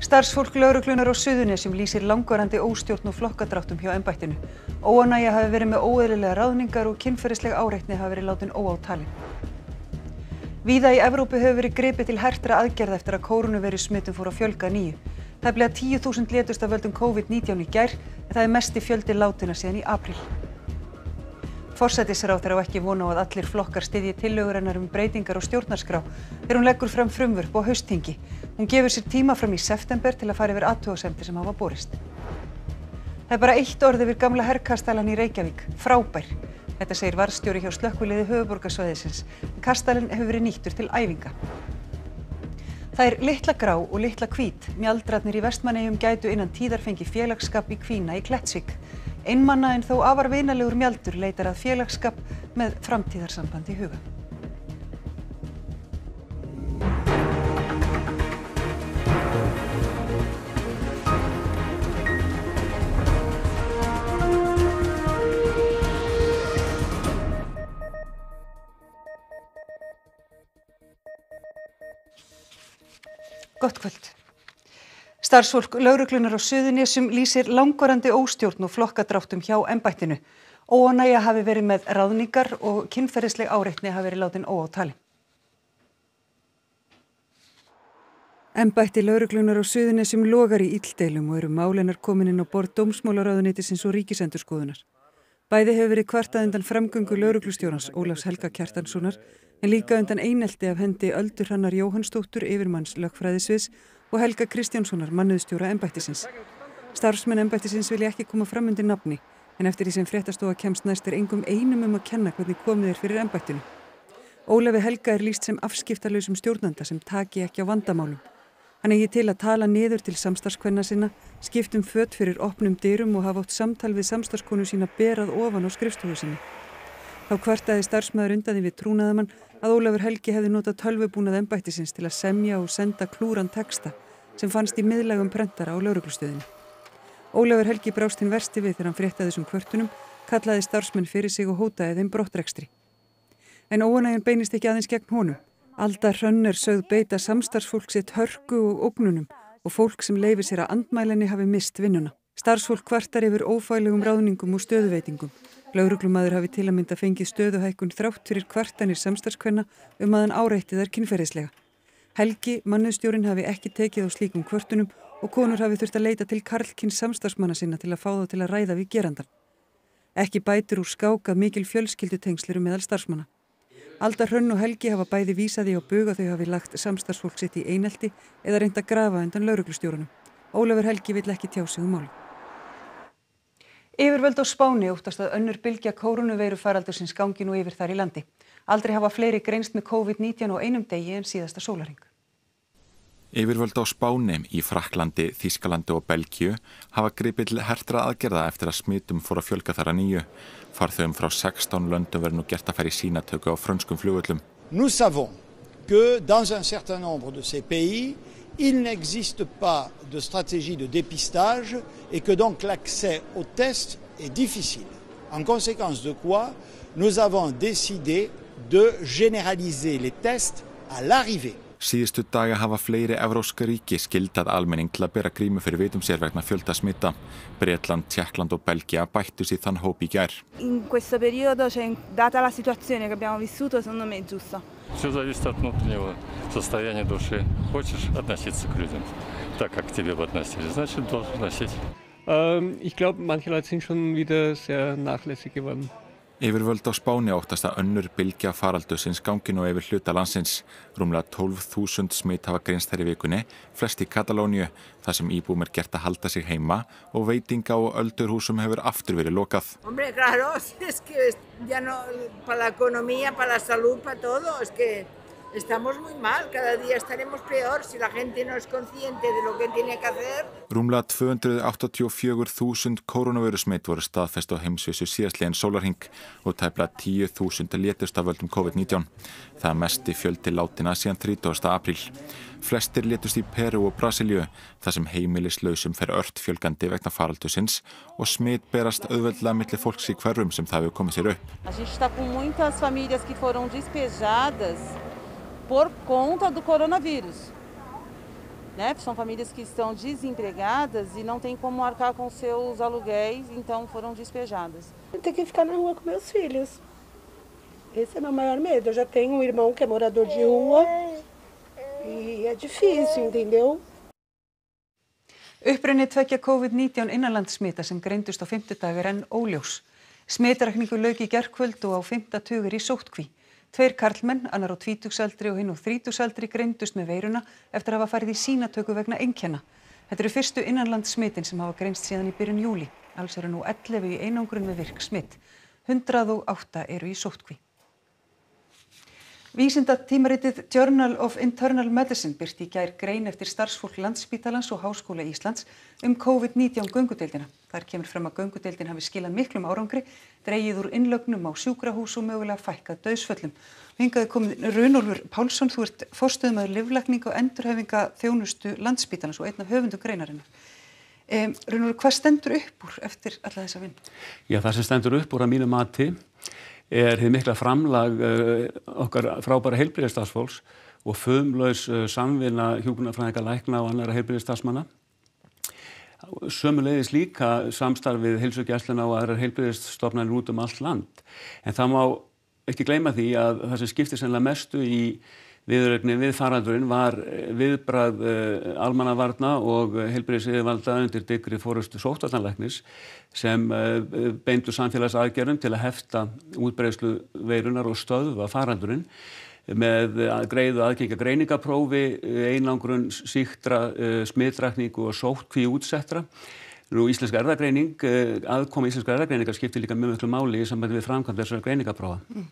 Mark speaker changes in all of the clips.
Speaker 1: Starfsfólk lauruglunar á Suðurnesjum lýsir langvarandi óstjórn og flokkadráttum hjá embættinu. Óanægja hafi verið með óeðlilega ráðningar og kynferðisleg áreitni hafi verið látin óátalin. Víða í Evrópu hefur verið gripið til hertra aðgerða eftir að kórunuveri smittum fór að fjölga nýju. Það bleið að 10.000 létust af völdum COVID-19 í gær en það er mesti fjöldi látina síðan í april. Forsætisráðherra á ekki vona á að allir flokkar styðji tillögur hennar um breytingar á stjórnarskrá þegar hún leggur fram frumvörp á haustþingi. Hún gefur sér tíma fram í september til að fara yfir athugasemdir sem hafa borist. Það er bara eitt orð yfir gamla herrkastalan í Reykjavík, frábær. Þetta segir varstjóri hjá slökkviliði höfuborgarsvæðisins. Kastalinn hefur verið nýttur til æfinga. Það er litla grá og litla hvít. Mjaldrarnir í vestmannegjum gætu innan tíðar fengi félagsskap í Kvína í Klettsvík. Einmanna en þó afar vinalegur mjaldur leitar að félagsskap með framtíðarsamband í huga. Starfsfólk lauruglunar á Suðurnesjum lýsir langvarandi óstjórn og flokkadráttum hjá embættinu. Óanægja hafi verið með ráðningar og kynferðisleg áreitni hafi verið látin óátali. Embætti lauruglunar á Suðurnesjum logar í íldeilum og eru málinar komin inn á borð dómsmálaráðuneytisins og ríkisendurskoðunar. Bæði hefur verið kvartað undan framgöngu lauruglustjórans Ólafs Helga Kjartanssonar en líka undan einelti af hendi Öldur Hrannar Jóhannsdóttur yfirmanns lögfræðisviðs og Helga Kristjánssonar mannuðstjóra embættisins. Starfsmenn embættisins vilja ekki koma fram undir nafni en eftir því sem fréttastofa kemst næst er engum einum um að kenna hvernig komið er fyrir embættinu. Ólafi Helga er líst sem afskiptalösum stjórnanda sem taki ekki á vandamálum. Hann eigi til að tala niður til samstarfskvenna sinna, skiptum fött fyrir opnum dyrum og hafa átt samtal við samstarfskonu sína berað ofan á skrifstofu sinni. Þá kvartaði starfsmæður undan því við trúnaðamann að Ólafur Helgi hefði notað tölvubúnað embættisins til að semja og senda klúran texta sem fannst í miðlægum prentara á lauruglustöðinu. Ólafur Helgi brást hinn versti við þegar hann fréttaði þessum kvörtunum, kallaði starfsmenn fyrir sig og hótaði þeim brottrekstri. En óanægjan beinist ekki aðeins gegn honum. Alda hrönn er sögð beita samstarfsfólk sitt hörku og ógnunum og fólk sem leifir sér að andmælenni hafi mist vinnuna. Starfsfólk kvartar yfir ófælegum ráðningum og stöðuveitingum. Lauruglumadur hafi til að mynda fengið stöðuhækkun þrátt fyrir kvartanir samstarfskvenna um að hann áreitti þær kynferðislega. Helgi, mannustjórin, hafi ekki tekið á slíkum kvörtunum og konur hafi þurft að leita til Karlkins samstarfsmanna sinna til að fá þá til að ræða við gerandan. Ekki bætur úr skáka mikil fjölskyldutengslirum meðal starfsmanna. Alda Hrönn og Helgi hafa bæði vísaði á bug að þau hafi lagt samstarfsfólk sitt í einelti eða reynda grafa undan lauruglustjórunum. Ólafur Helgi vill ekki tjá sig um máli. Yfirvöld á Spáni óttast að önnur bylgja kórunuveiru faraldur sinns gangi nú yfir þar í landi. Aldrei hafa fleiri greinst með COVID-19 á einum degi en síðasta sólaring.
Speaker 2: Yfirvöld á Spáni í Fraklandi, Þískalandi og Belgíu hafa gripið til hertra aðgerða eftir að smitum fór að fjölga þar að nýju. Farþögum frá 16 löndum verður nú gert að færi sínatöku á frönskum flugöllum.
Speaker 3: Nous savons que dans un certain il n'existe pas de stratégie de dépistage et que donc l'accès aux tests est difficile. En conséquence de quoi, nous avons décidé de généraliser les tests à l'arrivée.
Speaker 2: Síðustu daga hafa fleiri evróska ríki skildað almenning til að bera grímu fyrir vitum sér vegna fjölda smitta. Breitland, Tjekkland og Belgia bættu sér þann hóp í gær.
Speaker 4: In questo periodo, cioè, data la situazione che abbiamo vissuto, secondo me è giusto.
Speaker 5: Все зависит от внутреннего состояния души. Хочешь относиться к людям так, как к тебе бы относились, значит, должен относить.
Speaker 6: Ähm, ich glaube, manche Leute sind schon wieder sehr nachlässig geworden.
Speaker 2: Yfirvöld á Spáni óttast að önnur bylgja faraldusins gangi nú yfir hluta landsins. Rúmlega 12.000 smitt hafa greinst þær í vikunni, flest í Katalóniu, þar sem íbúum er gert að halda sig heima og veitinga og öldurhúsum hefur aftur verið lokað.
Speaker 7: Hombre, claro, es que ya no, para la economía, para la salud, para todo, es que estamos muy mal, cada día estaremos peor si la gente no es consciente de lo que tiene que hacer.
Speaker 2: Rúmlega 284.000 koronavírusmitt voru staðfest á heimsvísu síðastlegin sólarhing og tæplega 10.000 létust af völdum COVID-19. Það mesti fjöldi látina síðan 30. apríl. Flestir létust í Peru og Brasilíu þar sem heimilislausum fer ört fjölgandi vegna faraldusins og smitt berast auðveldlega millir fólks í hverfum sem það hefur komið sér upp.
Speaker 8: Por conta do coronavírus. Né? São famílias que estão desempregadas e não têm como arcar com seus aluguéis, então foram despejadas.
Speaker 9: Tem que ficar na rua com meus filhos. Esse é meu maior medo. Eu já tenho um irmão que é morador de rua e é difícil, entendeu?
Speaker 1: Upprunni tvekja COVID-19 innanlandssmita sem greindust á fimmtudag er enn óljós. Smitrakningu lauk í gerkvöld og á fimmtatugur í sóttkví. Tveir karlmenn, annar á tvítugsaldri og hinn á þrítugsaldri greindust með veiruna eftir að hafa farið í sínatöku vegna einkenna. Þetta eru fyrstu innanlandssmitin sem hafa greinst síðan í byrjun júli. Alls eru nú 11 í einangrun með virk smitt. 108 eru í sóttkví. Vísindatímaritið Journal of Internal Medicine byrti í gær grein eftir starfsfólk Landspítalans og Háskóla Íslands um COVID-19 göngudeildina. Þar kemur fram að göngudeildin hafi skilað miklum árangri, dreigið úr innlögnum á sjúkrahús og mögulega fækkað döðsföllum. Hingaði komið Runolfur Pálsson, þú ert forstuðumæður livlækning og endurhefinga þjónustu Landspítalans og einn af höfundu greinarinnar. Um, Runolfur, hvað stendur upp úr eftir alla þessa vinn?
Speaker 10: Já, það sem stendur upp úr að mínu mati er hefði mikla framlag uh, okkar frábæra heilbyrðistafsfólks og föðumlaus uh, samvinna hjúkunarfræðingar lækna og annara heilbyrðistafsmanna. Sömulegis líka samstarfið heilsugjæsluna og aðrar heilbyrðistofnarnir út um allt land. En það má ekki gleyma því að það sem skiptir sennilega mestu í viðrögnin við faraldurinn var viðbrað uh, almannavarna og heilbyrðisiðvalda undir digri fórustu sóttartanleiknis sem uh, beindu samfélagsaðgerðum til að hefta útbreyslu veirunar og stöðva faraldurinn með greiðu aðgengja greiningaprófi, einangrun, síktra, uh, smittrakningu og sótkví útsettra. Nú Íslenska erðagreining, aðkomi Íslenska erðagreiningar skiptir líka mjög mjög máli í sambandi við framkvæmd þessar greiningaprófa. Mm.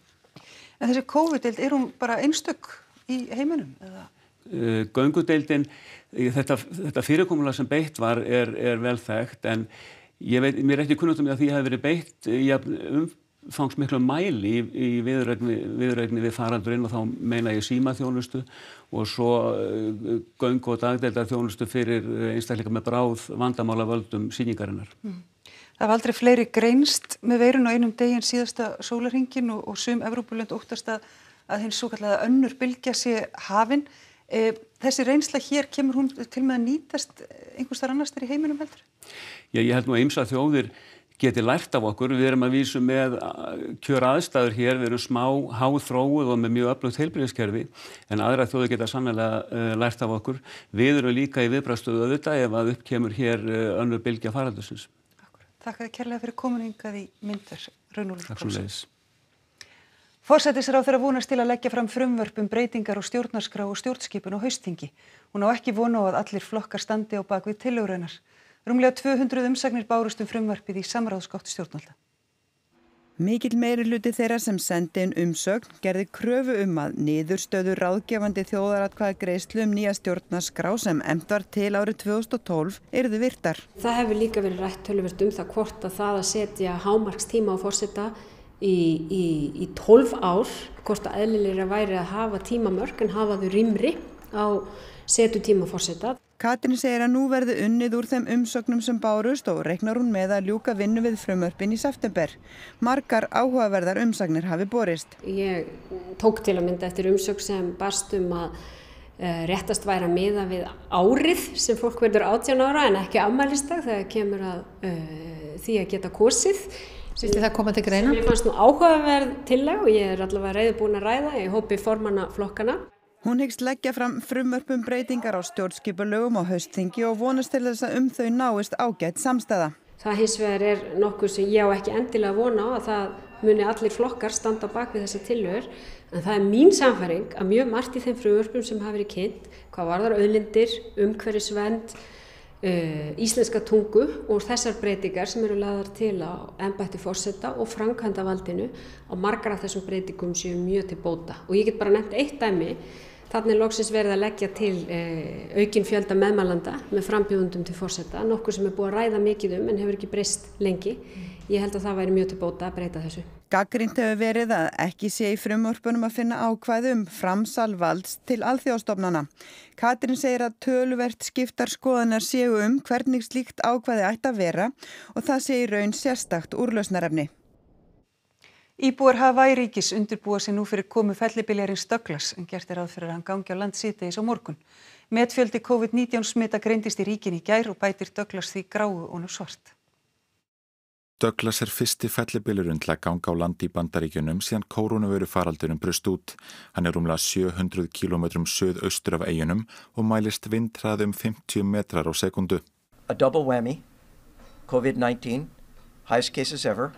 Speaker 1: En þessi COVID-deild, er hún bara einstök í heiminum?
Speaker 10: Uh, Göngudeildin, þetta, þetta fyrirkomulega sem beitt var er, er vel þekkt en ég veit, mér er ekki kunnum um að því að það hefur verið beitt umfangsmiklu mæli í, í viðrækni við farandurinn og þá meina ég símaþjónustu og svo uh, göng og dagdeildar þjónustu fyrir einstakleika með bráð vandamála völdum síningarinnar. Mm.
Speaker 1: Það var aldrei fleiri greinst með veirun á einum deginn síðasta sólarhingin og, og sum Evrópulönd óttast að, að hins svo kallega önnur bylgja sé hafin. E, þessi reynsla hér kemur hún til með að nýtast einhvers þar annars þegar í heiminum heldur?
Speaker 10: Já, ég held nú eins að þjóðir geti lært af okkur. Við erum að vísu með kjör aðstæður hér, við erum smá háþróið og með mjög öflugt heilbríðiskerfi en aðra þjóði geta sannlega uh, lært af okkur. Við erum líka í viðbrastöðu auðvitað ef að upp kemur hér uh, önnur bylgja faraldusins.
Speaker 1: Takk að þið kærlega fyrir kominingað í myndir Raunúlið
Speaker 10: Takk
Speaker 1: Forsættisráð þeirra vonast til að leggja fram frumvörpum breytingar og stjórnarskrá og stjórnskipun á haustingi. Hún á ekki vonu á að allir flokkar standi á bakvið tillöguraunar. Rúmlega 200 umsagnir bárust um frumvarpið í samráðskátt stjórnvalda.
Speaker 11: Mikil meiri hluti þeirra sem sendi inn umsögn gerði kröfu um að niðurstöðu ráðgefandi þjóðaratkvæða greiðslu um nýja stjórnarskrá sem emt var til árið 2012 erðu virtar.
Speaker 12: Það hefur líka verið rætt tölvöld um það hvort að það að setja hámarkstíma á fórseta í, í, í 12 ár, hvort að eðlilega væri að hafa tímamörk en hafa þau rýmri á setu tíma fórseta.
Speaker 11: Katrin segir að nú verði unnið úr þeim umsögnum sem bárust og reiknar hún með að ljúka vinnu við frumörpin í september. Margar áhugaverðar umsagnir hafi borist.
Speaker 12: Ég tók til að mynda eftir umsögn sem barst um að uh, réttast væri að miða við árið sem fólk verður 18 ára en ekki afmælistag þegar kemur að uh, því að geta kosið.
Speaker 13: Sýtti það koma til greina?
Speaker 12: Mér fannst nú áhugaverð tilleg og ég er allavega reyði búin að ræða í hópi formanna flokkana.
Speaker 11: Hún hyggst leggja fram frumörpum breytingar á stjórnskipulögum og haustþingi og vonast til þess að um þau náist ágætt samstæða.
Speaker 12: Það hins vegar er nokkuð sem ég á ekki endilega vona á að það muni allir flokkar standa bak við þessa tillögur en það er mín samfæring að mjög margt í þeim frumörpum sem hafa verið kynnt, hvað varðar auðlindir, umhverfisvend, uh, íslenska tungu og þessar breytingar sem eru laðar til á ennbætti fórsetta og framkvæmda valdinu á margar af þessum breytingum séu mjög til bóta. Og ég get bara nefnt eitt dæmi Þannig er loksins verið að leggja til eh, aukin fjölda meðmælanda með frambjóðundum til fórsetta, nokkur sem er búið að ræða mikið um en hefur ekki breyst lengi. Ég held að það væri mjög til bóta að breyta þessu.
Speaker 11: Gaggrínt hefur verið að ekki sé í frumorpunum að finna ákvæðu um framsal valds til alþjóðstofnana. Katrin segir að töluvert skiptar skoðanar séu um hvernig slíkt ákvæði ætti að vera og það sé í raun sérstakt úrlausnarefni.
Speaker 1: Íbúar Hawaii ríkis undirbúa sig nú fyrir komu fellibilljarins Douglas en gert er að fyrir að hann gangi á land síðdeis á morgun. Metfjöldi COVID-19 smita greindist í ríkin í gær og bætir Douglas því gráu og nú svart.
Speaker 2: Douglas er fyrsti fellibilurinn til að ganga á landi í bandaríkjunum síðan kórunavöru faraldunum brust út. Hann er rúmlega 700 km söð-austur af eiginum og mælist vindræði um 50 metrar á sekundu.
Speaker 14: A double whammy, COVID-19, highest cases ever,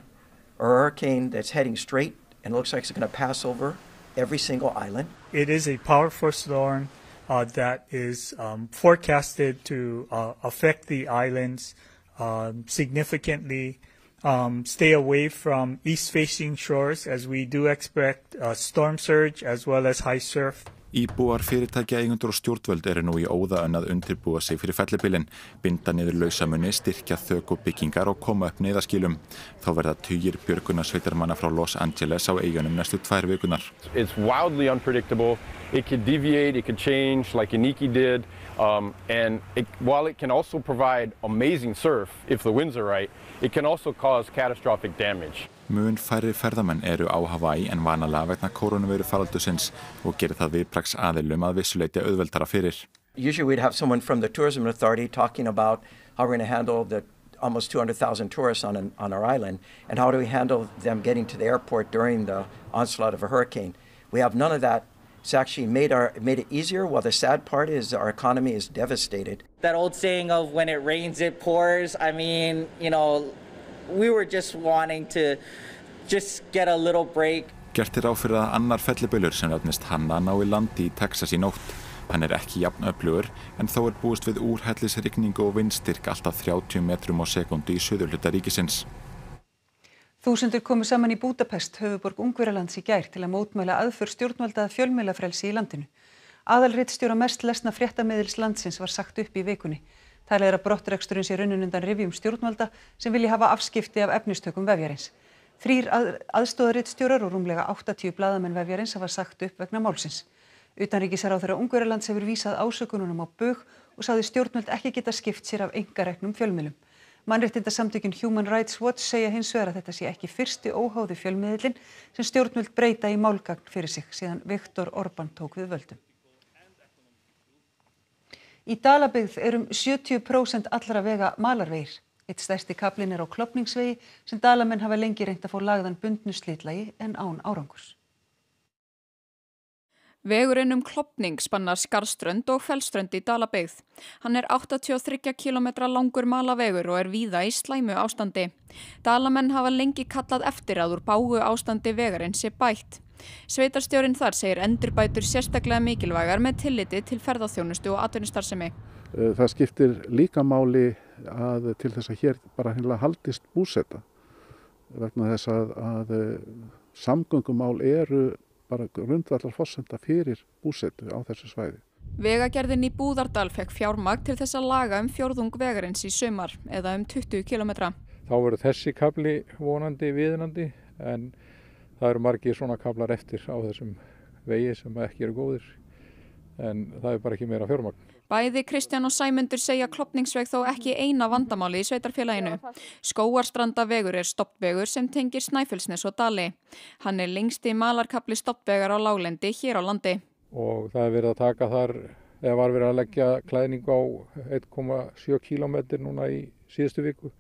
Speaker 14: a hurricane that's heading straight and looks like it's going to pass over every single island.
Speaker 15: It is a powerful storm uh, that is um, forecasted to uh, affect the islands um, significantly. Um, stay away from east-facing shores as we do expect a storm surge as well as high surf.
Speaker 2: Íbúar, fyrirtækja, eigendur og stjórnvöld eru nú í óða önnað undirbúa sig fyrir fellibilinn, binda niður lausamunni, styrkja þök og byggingar og koma upp neyðaskýlum. Þá verða tugir björgunarsveitarmanna frá Los Angeles á eigunum næstu tvær vikunar.
Speaker 16: It's wildly unpredictable. It could deviate, it could change like Iniki did. Um, and it, while it can also provide amazing surf if the winds are right, it can also cause catastrophic damage.
Speaker 2: Mun færri ferðamenn eru á Hawaii en vanalega vegna koronaviru faraldusins og gerir það viðbrags aðilum að vissuleiti auðveldara fyrir.
Speaker 14: Usually we'd have someone from the tourism authority talking about how we're going to handle the almost 200,000 tourists on, an, on our island and how do we handle them getting to the airport during the onslaught of a hurricane. We have none of that. It's actually made, our, made it easier while the sad part is our economy is devastated.
Speaker 17: That old saying of when it rains it pours, I mean, you know, we were just wanting to just get a little break.
Speaker 2: Gert er áfyrir að annar fellibölur sem nefnist Hanna ná í landi í Texas í nótt. Hann er ekki jafn öflugur en þó er búist við úrhellisrigningu og vindstyrk alltaf 30 metrum á sekundu í söðurluta ríkisins.
Speaker 1: Þúsundur komu saman í Búdapest, höfuborg Ungverjalands í gær til að mótmæla aðför stjórnvaldaða fjölmjölafrelsi í landinu. Aðalriðstjóra mest lesna fréttameðils landsins var sagt upp í vikunni. Það er að brottreksturinn sé raunin undan rivjum stjórnvalda sem vilja hafa afskipti af efnistökum vefjarins. Þrýr að, aðstóðarittstjórar og rúmlega 80 bladamenn vefjarins hafa sagt upp vegna málsins. Utanríkisar á þeirra Ungverjalands hefur vísað ásökununum á bög og sáði stjórnvald ekki geta skipt sér af engareknum fjölmiðlum. Mannréttindasamtökin Human Rights Watch segja hins vegar að þetta sé ekki fyrsti óháði fjölmiðlinn sem stjórnvöld breyta í málgagn fyrir sig síðan Viktor Orbán tók við völdum. Í Dalabyggð er um 70% allra vega malarvegir. Eitt stærsti kaplinn er á klopningsvegi sem dalamenn hafa lengi reynt að fá lagðan bundnu slitlagi en án árangurs.
Speaker 18: Vegurinn um klopning spannar Skarströnd og Fellströnd í Dalabyggð. Hann er 83 km langur malavegur og er víða í slæmu ástandi. Dalamenn hafa lengi kallað eftir að úr bágu ástandi vegarinn sé bætt. Sveitarstjórin þar segir endurbætur sérstaklega mikilvægar með tilliti til ferðarþjónustu og atvinnustarfsemi.
Speaker 19: Það skiptir líka máli að til þess að hér bara hinnlega haldist búseta vegna þess að, að samgöngumál eru bara grundvallar fórsenda fyrir búsetu á þessu svæði.
Speaker 18: Vegagerðin í Búðardal fekk fjármagn til þess að laga um fjórðung vegarins í sömar eða um 20 km.
Speaker 20: Þá verður þessi kabli vonandi viðnandi en það eru margir svona kablar eftir á þessum vegi sem ekki eru góðir en það er bara ekki meira fjármagn.
Speaker 18: Bæði Kristján og Sæmundur segja klopningsveg þó ekki eina vandamáli í sveitarfélaginu. Skóarstrandavegur er stoppvegur sem tengir Snæfellsnes og Dali. Hann er lengsti malarkapli stoppvegar á láglendi hér á landi.
Speaker 20: Og það er verið að taka þar, eða var verið að leggja klæðning á 1,7 km núna í síðustu viku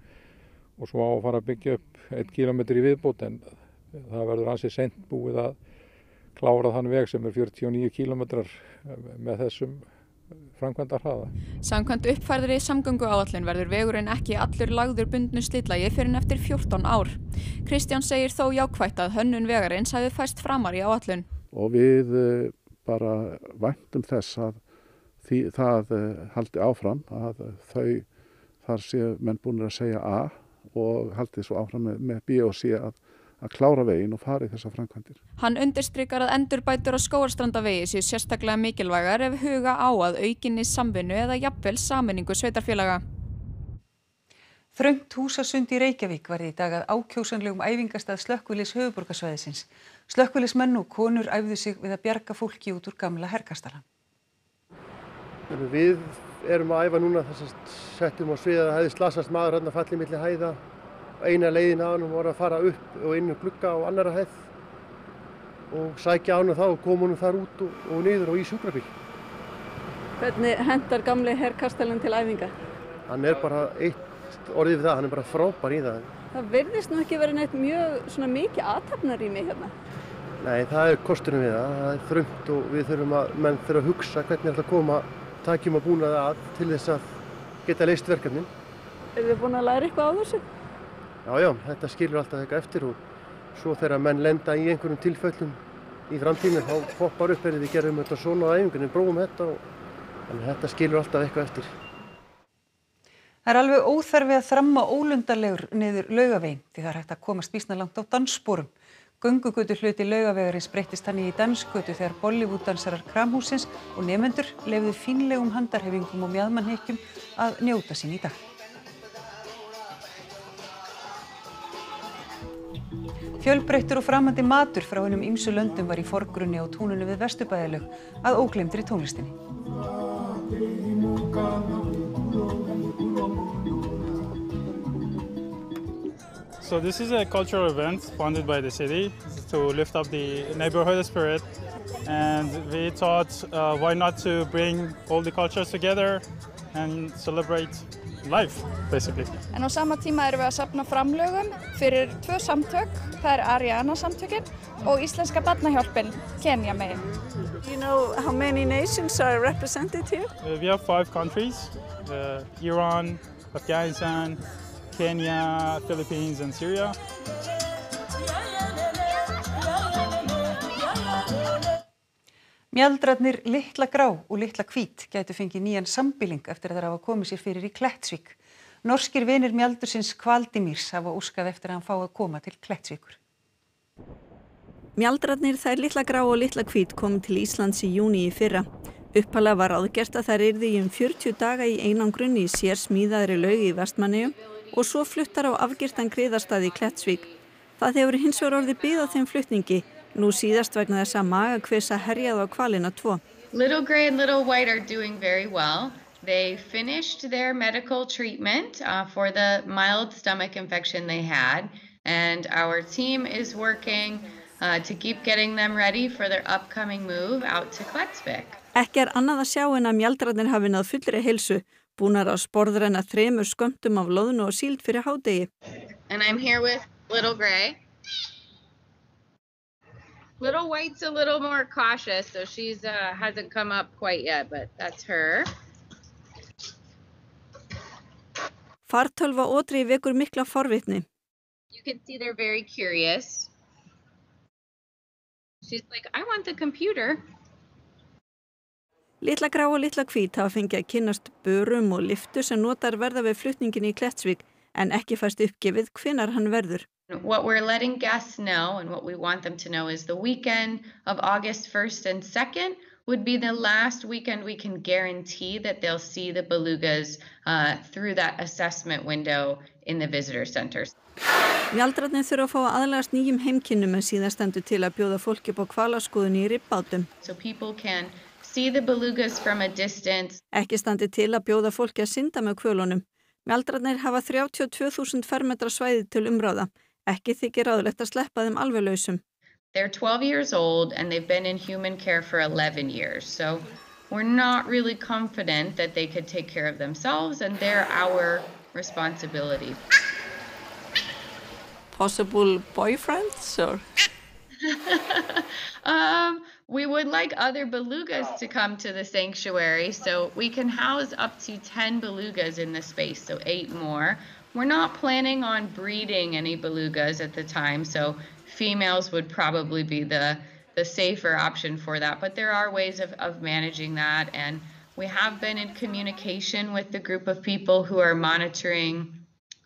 Speaker 20: og svo á að fara að byggja upp 1 km í viðbót en það verður ansið sent búið að klára þann veg sem er 49 km með þessum framkvæmda hraða.
Speaker 18: Samkvæmt uppfærðri samgöngu áallin verður vegurinn ekki allur lagður bundnu slitlagi fyrir en eftir 14 ár. Kristján segir þó jákvætt að hönnun vegarins hafi fæst framar í áallun.
Speaker 19: Og við bara væntum þess að því, það haldi áfram að þau þar séu menn búin að segja A og haldi svo áfram með, með B og C að að klára veginn og fara í þessa framkvæmdir.
Speaker 18: Hann undirstrykar að endurbætur á skóarstrandavegi séu sérstaklega mikilvægar ef huga á að aukinni samvinnu eða jafnvel saminningu sveitarfélaga.
Speaker 1: Þröngt húsasund í Reykjavík var í dag að ákjósanlegum æfingastað slökkvilis höfuborgarsvæðisins. Slökkvilismenn og konur æfðu sig við að bjarga fólki út úr gamla herkastala.
Speaker 21: Við erum að æfa núna þess að settum á svið að það hefði slasast maður hann að falli millir hæða eina leiðin á hann voru að fara upp og inn um glugga á annara hæð og sækja hann þá og koma hann þar út og, og niður og í sjúkrabíl.
Speaker 22: Hvernig hendar gamli herrkastalinn til æfinga?
Speaker 21: Hann er bara eitt orðið við það, hann er bara frábær í það.
Speaker 22: Það virðist nú ekki verið neitt mjög svona mikið aðtapnarími hérna.
Speaker 21: Nei, það er kosturinn við það, það er þröngt og við þurfum að, menn þurfum að hugsa hvernig ætla að koma takjum að búna það að til þess að geta leist verkefnin.
Speaker 22: Er þið búin að læra eitthvað á þessu?
Speaker 21: Já, já, þetta skilur alltaf eitthvað eftir og svo þegar menn lenda í einhverjum tilföllum í framtíminn þá poppar upp er við gerum þetta svona á æfingunni, bróðum þetta og þannig þetta skilur alltaf eitthvað eftir.
Speaker 1: Það er alveg óþarfi að þramma ólundarlegur niður laugavegin því það er hægt að komast vísna langt á danssporum. Göngugutu hluti laugavegarins breyttist hann í dansgutu þegar Bollywood-dansarar Kramhúsins og nefendur lefðu fínlegum handarhefingum og mjadmannhekkjum að njóta sín í dag. Fjölbreyttur og framandi matur frá hennum ýmsu löndum var í forgrunni á túnunum við Vesturbæðilög að óglemdri tónlistinni.
Speaker 23: So this is a cultural event funded by the city to lift up the neighborhood spirit and we thought uh, why not to bring all the cultures together and celebrate life basically.
Speaker 24: En á sama tíma erum við að sapna framlögum fyrir tvö samtök, það er Ariana samtökin og Íslenska barnahjálpin Kenya megin.
Speaker 22: Do you know how many nations are represented here?
Speaker 23: Uh, we have five countries, uh, Iran, Afghanistan, Kenya, Philippines and Syria.
Speaker 1: Mjaldrarnir Litla Grá og Litla Hvít gætu fengið nýjan sambiling eftir að þeir hafa komið sér fyrir í Klettsvík. Norskir vinir Mjaldursins Kvaldimírs hafa úskað eftir að hann fá að koma til Klettsvíkur.
Speaker 22: Mjaldrarnir þær Litla Grá og Litla Hvít kom til Íslands í júni í fyrra. Uppalega var áðgert að þær yrði í um 40 daga í einangrunn í sér smíðaðri laugi í Vestmanneju og svo fluttar á afgirtan griðarstaði í Klettsvík. Það hefur hins vegar orðið byggð á þeim flutningi Nú síðast vegna þess að magakvisa herjaði á kvalina tvo.
Speaker 25: Little Gray and Little White are doing very well. They finished their medical treatment uh, for the mild stomach infection they had and our team is working uh, to keep getting them ready for their upcoming move out to Kletsvik.
Speaker 22: Ekki er annað að sjá en að mjaldrarnir hafi náð fullri heilsu, búnar á sporðrenna þremur skömmtum af loðnu og síld fyrir hádegi.
Speaker 25: And I'm here with Little Gray. Little White's a little more cautious, so she's uh, hasn't come up quite yet, but that's her.
Speaker 22: Fartölva Ódri vekur mikla forvitni.
Speaker 25: You can see they're very curious. She's like, I want the computer.
Speaker 22: Litla grá og litla hvít hafa fengið að kynnast börum og liftu sem notar verða við flutningin í Klettsvík en ekki fæst uppgefið hvenar hann verður.
Speaker 25: What we're letting guests know and what we want them to know is the weekend of August 1st and 2nd would be the last weekend we can guarantee that they'll see the belugas uh, through that assessment window in the visitor centers.
Speaker 22: Mjaldrarnir þurfa að fá að aðlægast nýjum heimkinnum en síðan stendur til að bjóða fólki upp á kvalaskoðun í ribbátum.
Speaker 25: So people can see the belugas from a distance.
Speaker 22: Ekki standi til að bjóða fólki að synda með kvölunum. Mjaldrarnir hafa 32.000 fermetra svæði til umráða. Ekki þykir ráðlegt að sleppa þeim alveg lausum.
Speaker 25: They're 12 years old and they've been in human care for 11 years. So we're not really confident that they could take care of themselves and they're our responsibility.
Speaker 22: Possible boyfriends or?
Speaker 25: um, we would like other belugas to come to the sanctuary so we can house up to 10 belugas in the space, so eight more. We're not planning on breeding any belugas at the time, so females would probably be the, the safer option for that. But there are ways of, of managing that. And we have been in communication with the group of people who are monitoring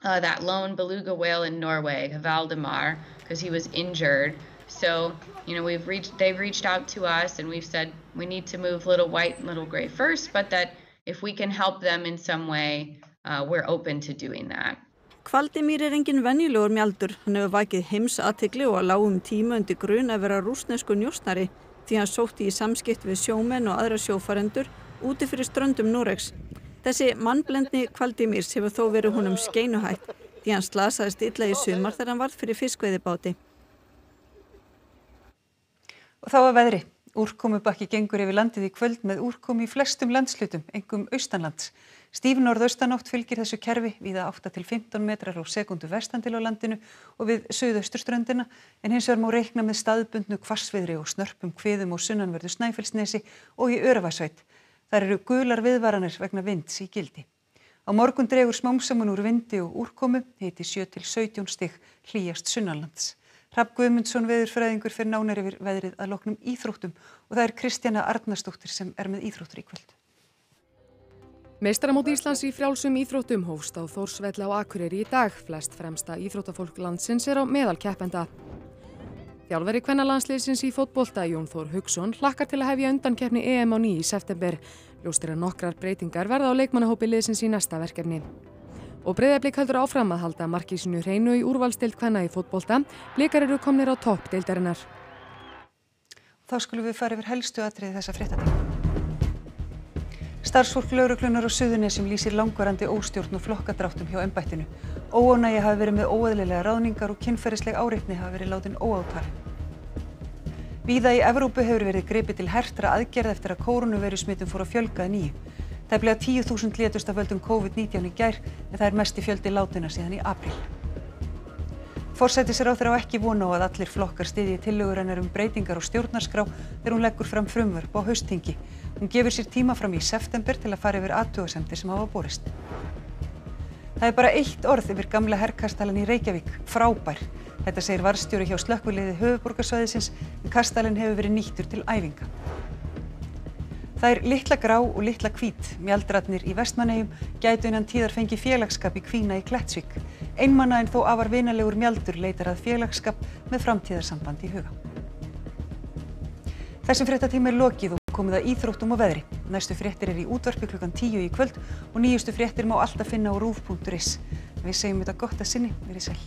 Speaker 25: uh, that lone beluga whale in Norway, Valdemar, because he was injured. So, you know, we've reached, they've reached out to us and we've said we need to move little white and little gray first, but that if we can help them in some way, uh, we're open to doing that.
Speaker 22: Kvaldimír er engin venjulegur mjaldur. Hann hefur vakið heims aðtegli og að lágum tíma undir grun að vera rúsnesku njósnari því hann sótti í samskipt við sjómenn og aðra sjófarendur úti fyrir ströndum Noregs. Þessi mannblendni Kvaldimírs hefur þó verið honum skeinuhætt því hann slasaðist illa í sumar þegar hann varð fyrir fiskveiðibáti.
Speaker 1: Og þá að veðri. Úrkomubakki gengur yfir landið í kvöld með úrkomi í flestum landslutum, engum austanlands. Stíf norðaustanátt fylgir þessu kerfi viða 8 til 15 metrar á sekundu vestan til á landinu og við söðausturströndina en hins vegar má reikna með staðbundnu kvassviðri og snörpum kviðum og sunnanverðu snæfellsnesi og í Öravæsveit. Þar eru gular viðvaranir vegna vinds í gildi. Á morgun dregur smámsamun úr vindi og úrkomu, heiti 7 til 17 stig hlýjast sunnanlands. Rapp Guðmundsson veðurfræðingur fyrir nánar yfir veðrið að loknum íþróttum og það er Kristjana Arnarsdóttir sem er með íþróttur í kvöld.
Speaker 26: Meistaramót Íslands í frjálsum íþróttum hófst á Þórsvelli á Akureyri í dag. Flest fremsta íþróttafólk landsins er á meðal keppenda. Þjálfveri kvennalandsliðsins í fótbolta Jón Þór Hugson hlakkar til að hefja undankeppni EM á ný í september. Ljóstir að nokkrar breytingar verða á leikmannahópi liðsins í næsta verkefni. Og breyðarblik heldur áfram að halda markísinu hreinu í úrvalstild hvenna í fótbolta. Blikar eru komnir á topp deildarinnar.
Speaker 1: Þá skulum við fara yfir helstu atriði þessa fréttatíma. Starfsfólk lauruklunar á Suðunesjum lýsir langvarandi óstjórn og flokkadráttum hjá embættinu. Óánægi hafi verið með óeðlilega ráðningar og kynferðisleg áreitni hafi verið látin óáttal. Víða í Evrópu hefur verið gripið til hertra aðgerð eftir að kórunuveiru smittum fór að fjölga nýju. Tæplega 10.000 létust af völdum COVID-19 í gær en það er mest í fjöldi látina síðan í april. Forsættis er á þeirra á ekki vona á að allir flokkar stiðji tillögur hennar um breytingar og stjórnarskrá þegar hún leggur fram frumvörp á hausttingi. Hún gefur sér tíma fram í september til að fara yfir aðtúasemtir sem hafa borist. Það er bara eitt orð yfir gamla herrkastalan í Reykjavík, frábær. Þetta segir varstjóri hjá slökkviliði höfuborgarsvæðisins en kastalin hefur verið nýttur til æfinga. Það er litla grá og litla hvít. Mjaldrarnir í Vestmannegjum gætu innan tíðar fengi félagskap í Kvína í Klettsvík. Einmanna en þó afar vinalegur mjaldur leitar að félagskap með framtíðarsamband í huga. Þessum fréttatími er lokið komið að íþróttum og veðri. Næstu fréttir er í útvarpi klukkan tíu í kvöld og nýjustu fréttir má alltaf finna á rúf.is. Við segjum þetta gott að sinni, verið sæl.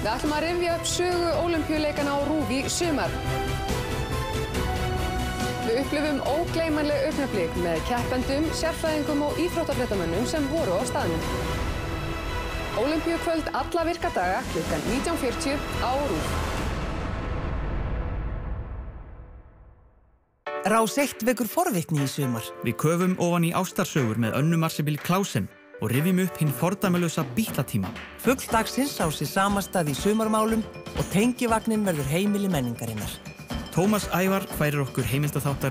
Speaker 26: Við ætlum að rifja upp sögu ólimpíuleikana á Rúfi sumar. Við upplifum ógleymanleg uppnaflik með keppendum, sérfræðingum og íþróttafréttamönnum sem voru á staðnum. Ólimpíukvöld alla virka daga klukkan 19.40 á Rúf.
Speaker 27: Rás eitt vekur forvitni í sumar.
Speaker 28: Við köfum ofan í ástarsögur með önnu Marsibil Klausen og rifjum upp hinn fordæmalösa bítlatíma.
Speaker 27: Fuggdagsins á sér samastað í sumarmálum og tengivagnin verður heimili menningarinnar.
Speaker 28: Tómas Ævar færir okkur heimildatháttar